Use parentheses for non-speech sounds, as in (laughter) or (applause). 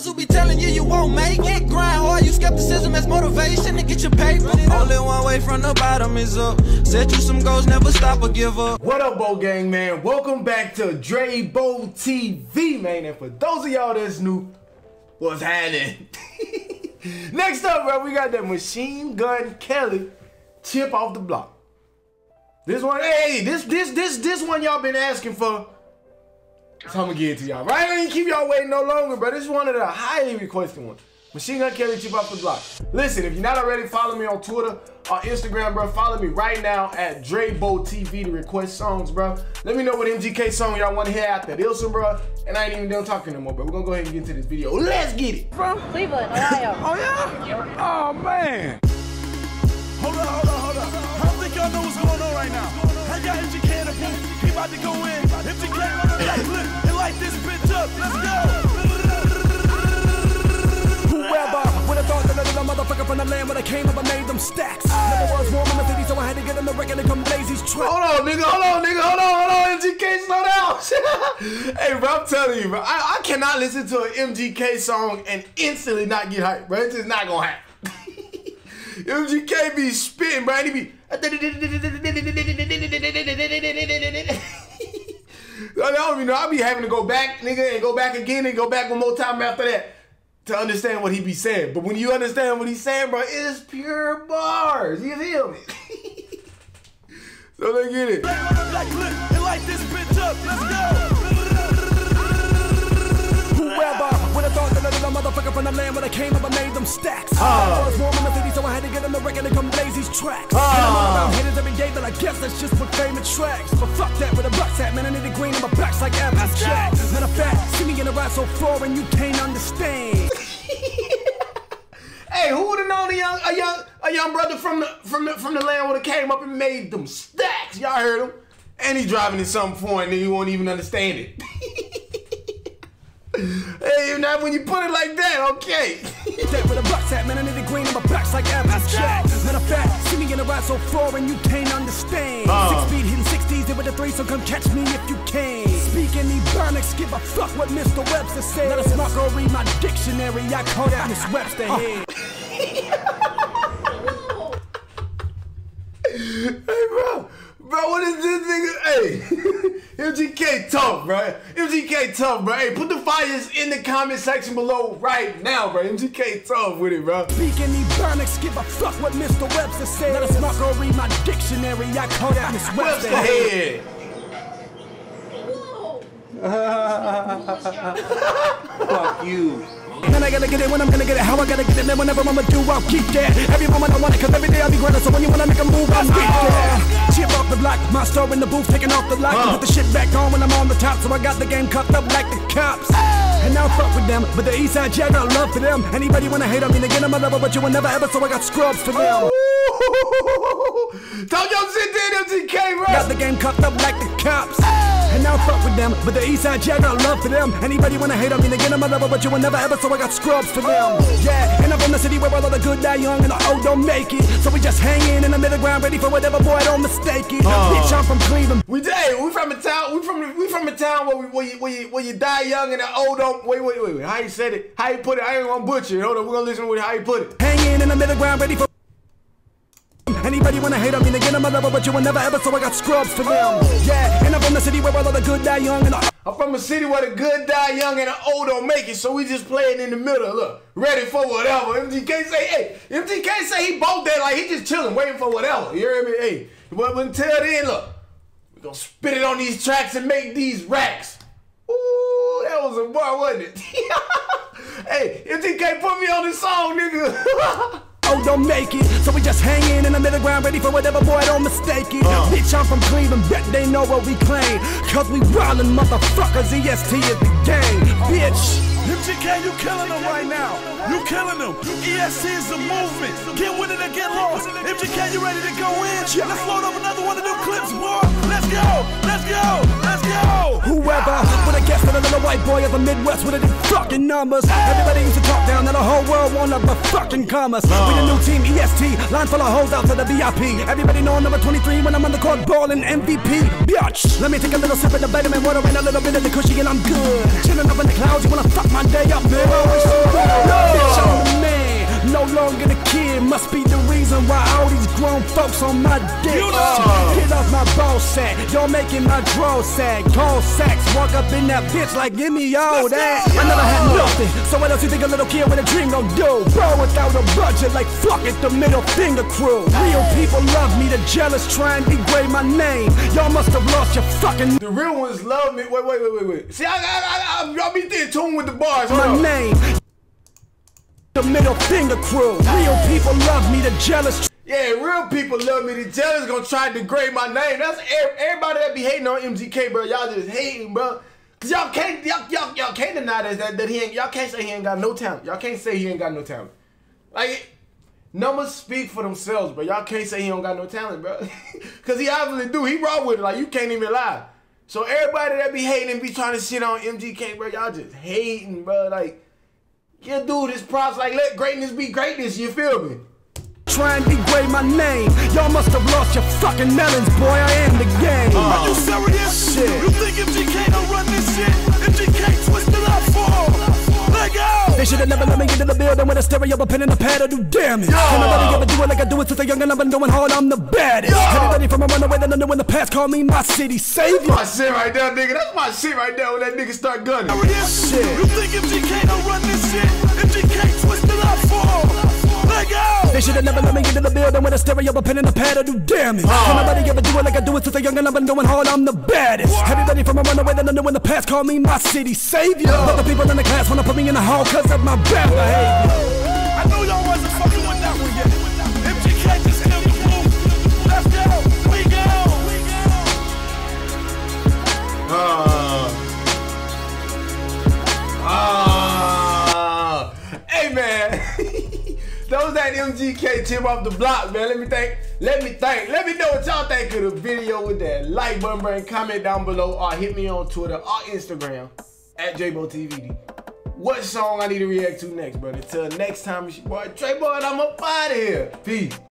Those who be telling you you won't make it, grind hard, use skepticism as motivation to get your paper. Only one way from the bottom is up. Set you some goals, never stop or give up. What up, Bo Gang, man? Welcome back to Drayboe TV, man. And for those of y'all that's new, what's happening? (laughs) Next up, bro, we got that Machine Gun Kelly chip off the block. This one, hey, this this this this one y'all been asking for. So I'm gonna give it to y'all. Right? I ain't keep y'all waiting no longer, bro. This is one of the highly requested ones. Machine Gun Kelly chip off the block. Listen, if you're not already, follow me on Twitter, on Instagram, bro. Follow me right now at Drayboe TV to request songs, bro. Let me know what MGK song y'all want to hear after this one, bro. And I ain't even done talking no more, but we're gonna go ahead and get into this video. Let's get it. From Cleveland, Ohio. (laughs) Oh yeah? Oh man. Hold up, hold up, hold up. I don't think y'all know what's going on right now. I got MGK in the booth. He about to go in. I came up, I made them stacks. Never was warm in the city, so I had to get on the record and come blaze these tracks. Hold on, nigga. Hold on, nigga. Hold on, hold on. MGK, slow down. (laughs) hey, bro, I'm telling you, bro. I, I cannot listen to an MGK song and instantly not get hyped, bro. It's just not gonna happen. (laughs) MGK be spitting, bro. And he be. (laughs) I don't even know. I'll be having to go back, nigga, and go back again and go back one more time after that to understand what he be saying. But when you understand what he's saying, bro, it's pure bars. You feel me? (laughs) so they get it. Whoever a motherfucker from the land where I came up, I made them stacks. Ah. Never was warm in the city, so I had to get on the record and come blaze these tracks. Ah. And I'm all around haters every day, but I guess that's just what fame attracts. But fuck that, with a bucks at, man, I need the green on my back's like apple jack. Matter of fact, see me in a ride so far, and you can't understand. (laughs) Hey, who would have known a young, a young, a young brother from the from the from the land would have came up and made them stacks? Y'all heard him, and he driving at some foreign, and you won't even understand it. (laughs) hey, now when you put it like that, okay. That where the bucks at, man, I need the green on my back's like apple jack. Matter of fact, see me in a ride so foreign you can't understand. Ah. Six feet hitting 60s, there with the three, so come catch me if you can. Speak Speaking Ebonics, give a fuck what Mr. Webster said. Let a smart girl read my dictionary, I call that Miss Webster head. (laughs) (laughs) Hey, bro. Bro, what is this nigga? Hey, MGK tough, bro. MGK tough, bro. Hey, put the fires in the comment section below right now, bro. MGK tough with it, bro. Speaking Ebonics, give a fuck what Mr. Webster said. Let a smart girl read my dictionary, I call that Miss Webster the head. Head? Fuck you. Man, I gotta get it when I'm gonna get it. How I gotta get it, man. Whenever I'ma do, I'll keep that. Every moment I want it, cause every day I'll be grinding. So when you wanna make a move, I'll get there. Chip off the block, my store in the booth, taking off the lock. Uh. Put the shit back on when I'm on the top. So I got the game cuffed up like the cops. And now fuck with them, but the east side jack got love for them. Anybody wanna hate on me, they get on my level, but you will never ever, so I got scrubs for them. Told y'all sit there, MGK, bro. Got the game cuffed up like the cops. And now fuck with them, but the east side jack got love for them. Anybody wanna hate on me, they get on my level, but you will never ever, so I got scrubs for them. Yeah, and I'm from the city where all of the good die young and the old don't make it. So we just hanging in the middle ground, ready for whatever, boy, don't mistake it. Bitch, I'm from Cleveland. We hey, we from a town. We from we from a town where we where you, where you, where you die young and the old don't. Wait, wait, wait, wait. How you said it? How you put it? I ain't gonna butcher it. Hold on, we're gonna listen to how you put it. Hanging in the middle ground, ready for. Anybody wanna hate on me, they get on my level, but you will never ever, so I got scrubs for them. Yeah, and I'm from the city where all the good die young and the I'm from a city where the good die young and the old don't make it, so we just playing in the middle. Look, ready for whatever. MGK say, hey, MGK say he both there like he just chilling, waiting for whatever. You hear me? Hey, but until then, look, we gonna spit it on these tracks and make these racks. Ooh, that was a bar, wasn't it? (laughs) hey, MGK put me on this song, nigga. (laughs) oh don't make it. So we just hanging in the middle ground, ready for whatever, boy, don't mistake it. Uh. Bitch, I'm from Cleveland, bet they know what we claim. Cause we wildin' motherfuckers, EST is the game, bitch. MGK, you killing them right now. You killing them. EST is the movement. Get with it and get lost. MGK, you ready to go in? Let's load up another one of them clips, boy. Let's go. Let's go. Would have a white boy of the Midwest with did fucking numbers. Everybody used to talk down, now the whole world wanna but fucking commerce. We the new team EST, line full of hoes out to the VIP. Everybody know I'm number 23 when I'm on the court ballin' MVP. Bitch, let me take a little sip of the vitamin water and a little bit of the cushy and I'm good. Chillin' up in the clouds, you wanna fuck my day up, man. Always so must be the reason why all these grown folks on my dick. You know. Uh, get off my ball sack. Y'all making my draw sack. Call sacks. Walk up in that bitch like, give me all Let's that. go. I never had nothing. So what else you think a little kid with a dream gon' do? Bro, without a budget, like fuck it, the middle finger crew. Real people love me. The jealous try and degrade my name. Y'all must have lost your fucking The real ones love me. Wait, wait, wait, wait, wait. See, I, I, I, I y'all be in tune with the bars. Hold my on. name. The middle finger crew. Real people love me. The jealous Yeah, real people love me. The jealous gonna try to degrade my name. That's everybody that be hating on MGK, bro. Y'all just hating, bro. Cause y'all can't, y'all, y'all, y'all can't deny that, that that he ain't. Y'all can't say he ain't got no talent. Y'all can't say he ain't got no talent. Like numbers speak for themselves, but y'all can't say he don't got no talent, bro. (laughs) Cause he obviously do. He raw with it. Like you can't even lie. So everybody that be hating be trying to shit on MGK, bro, y'all just hating, bro. Like, give dude his props. Like let greatness be greatness. You feel me? try and degrade my name. Y'all must have lost your fucking melons, boy. I am the game. Are you serious? Shit. You think if MGK don't run this shit? if MGK twisted up for. Let go. They should have never let me into the building with a stereo, a pen and a pad I do damage. Can nobody ever do it like I do it since a young and I've been doing hard, I'm the baddest. Everybody from a runaway that I knew in the past call me my city savior. My shit right there, nigga. That's my shit right there when that nigga start gunning. Shit. You think MGK don't run this shit? MGK twisted up for. Go. They should have never let me into the building with a stereo, a pen and a pad to do damage. Can nobody ever do it like I do it since a young and I've been doing hard, I'm the baddest. Everybody from a runaway that I knew in the past call me my city savior. But the people in the class wanna put me in the hall cause of my bad behavior. I know y'all MGK chip off the block, man. Let me think. Let me think. Let me know what y'all think of the video with that like button, button. Comment down below, or hit me on Twitter or Instagram at JBoTVD. What song I need to react to next, brother? Until next time, it's your boy Trey Boy, and I'm up out of here. Peace.